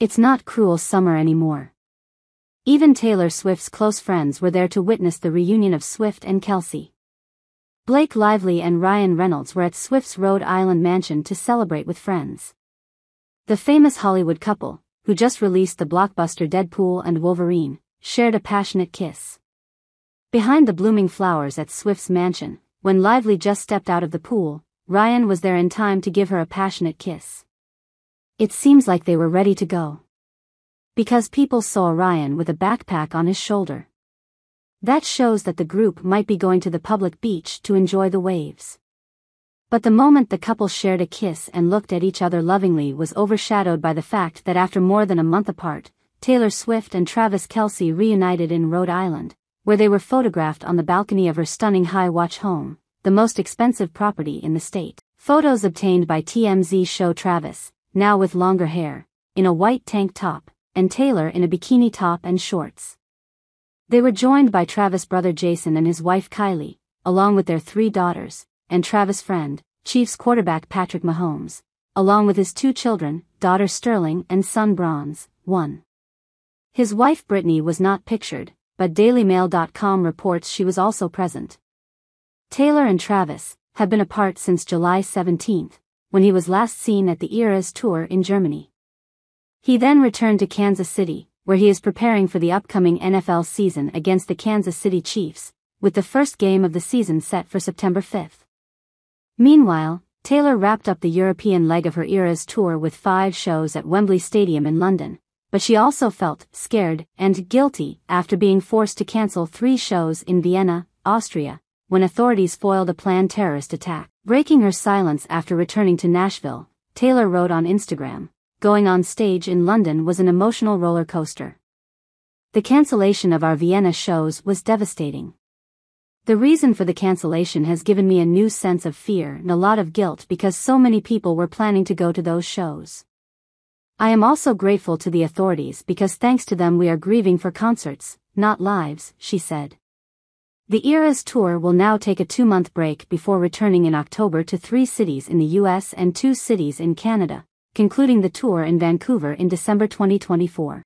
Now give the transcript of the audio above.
It's not cruel summer anymore. Even Taylor Swift's close friends were there to witness the reunion of Swift and Kelce. Blake Lively and Ryan Reynolds were at Swift's Rhode Island mansion to celebrate with friends. The famous Hollywood couple, who just released the blockbuster Deadpool and Wolverine, shared a passionate kiss. Behind the blooming flowers at Swift's mansion, when Lively just stepped out of the pool, Ryan was there in time to give her a passionate kiss. It seems like they were ready to go. Because people saw Ryan with a backpack on his shoulder. That shows that the group might be going to the public beach to enjoy the waves. But the moment the couple shared a kiss and looked at each other lovingly was overshadowed by the fact that after more than a month apart, Taylor Swift and Travis Kelce reunited in Rhode Island, where they were photographed on the balcony of her stunning High Watch home, the most expensive property in the state. Photos obtained by TMZ show Travis, now with longer hair, in a white tank top, and Taylor in a bikini top and shorts. They were joined by Travis' brother Jason and his wife Kylie, along with their three daughters, and Travis' friend, Chiefs quarterback Patrick Mahomes, along with his two children, daughter Sterling and son Bronze, 1. His wife Brittany was not pictured, but DailyMail.com reports she was also present. Taylor and Travis have been apart since July 17, when he was last seen at the Eras tour in Germany. He then returned to Kansas City, where he is preparing for the upcoming NFL season against the Kansas City Chiefs, with the first game of the season set for September 5. Meanwhile, Taylor wrapped up the European leg of her Eras tour with five shows at Wembley Stadium in London, but she also felt scared and guilty after being forced to cancel three shows in Vienna, Austria, when authorities foiled a planned terrorist attack. Breaking her silence after returning to Nashville, Taylor wrote on Instagram, going on stage in London was an emotional roller coaster. The cancellation of our Vienna shows was devastating. The reason for the cancellation has given me a new sense of fear and a lot of guilt because so many people were planning to go to those shows. I am also grateful to the authorities because thanks to them we are grieving for concerts, not lives, she said. The Eras tour will now take a two-month break before returning in October to three cities in the US and two cities in Canada concluding the tour in Vancouver in December 2024.